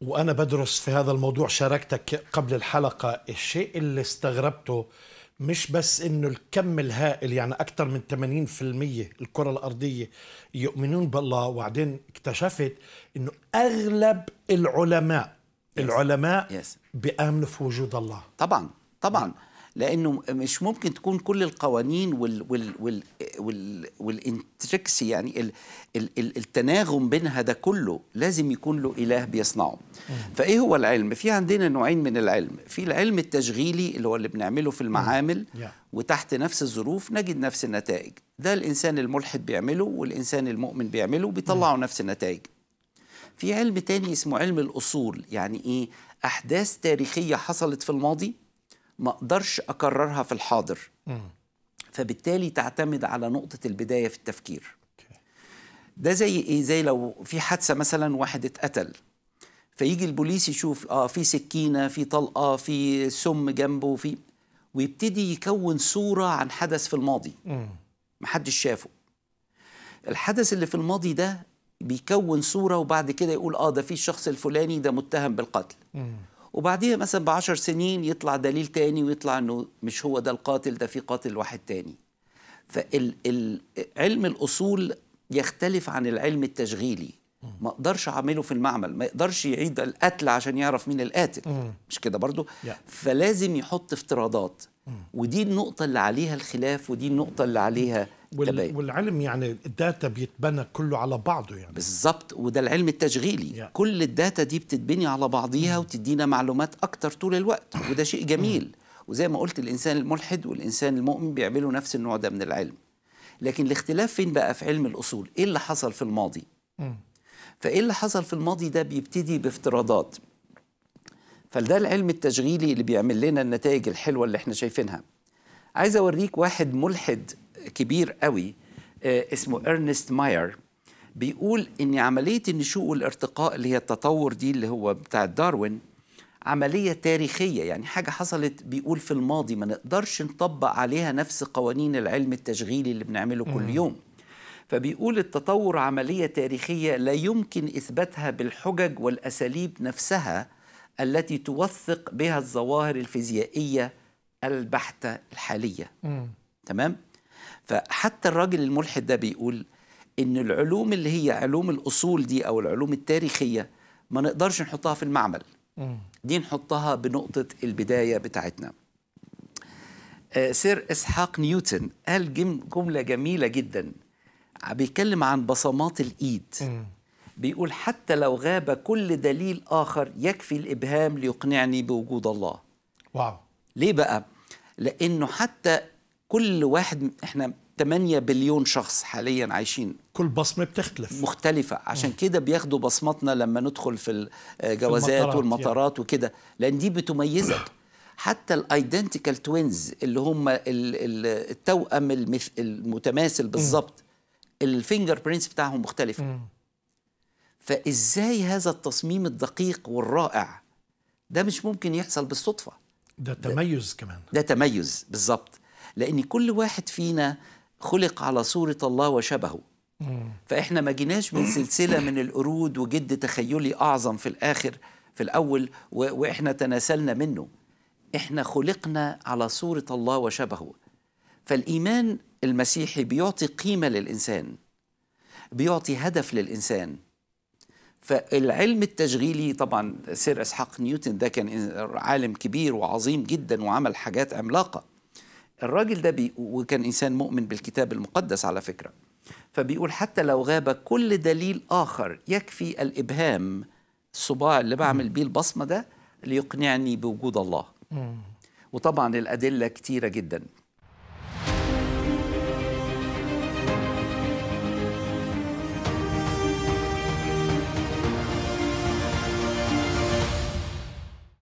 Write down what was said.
وأنا بدرس في هذا الموضوع شاركتك قبل الحلقة الشيء اللي استغربته مش بس إنه الكم الهائل يعني أكثر من 80% الكرة الأرضية يؤمنون بالله وبعدين اكتشفت إنه أغلب العلماء yes. العلماء yes. بيأمنوا في وجود الله طبعا طبعا لأنه مش ممكن تكون كل القوانين وال وال وال وال والانتركسي يعني ال ال التناغم بينها ده كله لازم يكون له إله بيصنعه. فإيه هو العلم؟ في عندنا نوعين من العلم. في العلم التشغيلي اللي هو اللي بنعمله في المعامل وتحت نفس الظروف نجد نفس النتائج. ده الإنسان الملحد بيعمله والإنسان المؤمن بيعمله بيطلعوا نفس النتائج. في علم تاني اسمه علم الأصول يعني إيه؟ أحداث تاريخية حصلت في الماضي ما أقدرش اكررها في الحاضر. فبالتالي تعتمد على نقطة البداية في التفكير. ده زي إيه؟ زي لو في حادثة مثلا واحد اتقتل. فيجي البوليس يشوف آه في سكينة في طلقة في سم جنبه في ويبتدي يكون صورة عن حدث في الماضي. محدش شافه. الحدث اللي في الماضي ده بيكون صورة وبعد كده يقول آه ده في الشخص الفلاني ده متهم بالقتل. وبعديها مثلا بعشر سنين يطلع دليل تاني ويطلع إنه مش هو ده القاتل ده في قاتل واحد تاني. فعلم الأصول يختلف عن العلم التشغيلي. ما أقدرش اعمله في المعمل ما يقدرش يعيد القتل عشان يعرف مين القاتل. مش كده برضو؟ فلازم يحط افتراضات. ودي النقطة اللي عليها الخلاف ودي النقطة اللي عليها وال... والعلم يعني ال data بيتبنى كله على بعضه يعني. بالظبط وده العلم التشغيلي. yeah. كل ال data دي بتتبني على بعضيها وتدينا معلومات أكتر طول الوقت وده شيء جميل. وزي ما قلت الإنسان الملحد والإنسان المؤمن بيعملوا نفس النوع ده من العلم. لكن الاختلاف فين بقى في علم الأصول؟ إيه اللي حصل في الماضي؟ فإيه اللي حصل في الماضي ده بيبتدي بافتراضات. فده العلم التشغيلي اللي بيعمل لنا النتائج الحلوة اللي إحنا شايفينها. عايز أوريك واحد ملحد كبير قوي اسمه إرنست ماير. بيقول إن عملية النشوء والارتقاء اللي هي التطور دي اللي هو بتاع داروين عملية تاريخية يعني حاجة حصلت بيقول في الماضي ما نقدرش نطبق عليها نفس قوانين العلم التشغيلي اللي بنعمله كل يوم. فبيقول التطور عملية تاريخية لا يمكن إثباتها بالحجج والأساليب نفسها التي توثق بها الظواهر الفيزيائية البحتة الحالية. م. تمام؟ فحتى الراجل الملحد ده بيقول إن العلوم اللي هي علوم الأصول دي أو العلوم التاريخية ما نقدرش نحطها في المعمل. دي نحطها بنقطة البداية بتاعتنا. آه سير إسحاق نيوتن قال جملة جميلة جدا. بيتكلم عن بصمات الإيد. بيقول حتى لو غاب كل دليل آخر يكفي الإبهام ليقنعني بوجود الله. واو. ليه بقى؟ لأنه حتى كل واحد إحنا 8 بليون شخص حاليا عايشين. كل بصمة بتختلف. مختلفة. عشان كده بياخدوا بصمتنا لما ندخل في الجوازات والمطارات يعني. وكده لأن دي بتميزك حتى ال identical twins اللي هم التوأم المتماثل بالظبط ال fingerprints بتاعهم مختلفة. م. فإزاي هذا التصميم الدقيق والرائع ده مش ممكن يحصل بالصدفة؟ ده تميز ده كمان. ده تميز بالظبط لأن كل واحد فينا خلق على صورة الله وشبهه. فإحنا ما جيناش من سلسلة من القرود وجد تخيلي أعظم في الآخر في الأول وإحنا تناسلنا منه. إحنا خلقنا على صورة الله وشبهه. فالإيمان المسيحي بيعطي قيمة للإنسان بيعطي هدف للإنسان. فالعلم التشغيلي طبعا سير إسحاق نيوتن ده كان عالم كبير وعظيم جدا وعمل حاجات عملاقة. الراجل ده بي وكان إنسان مؤمن بالكتاب المقدس على فكرة. فبيقول حتى لو غاب كل دليل آخر يكفي الإبهام الصباع اللي بعمل بيه البصمة ده ليقنعني بوجود الله. وطبعا الأدلة كتيرة جدا.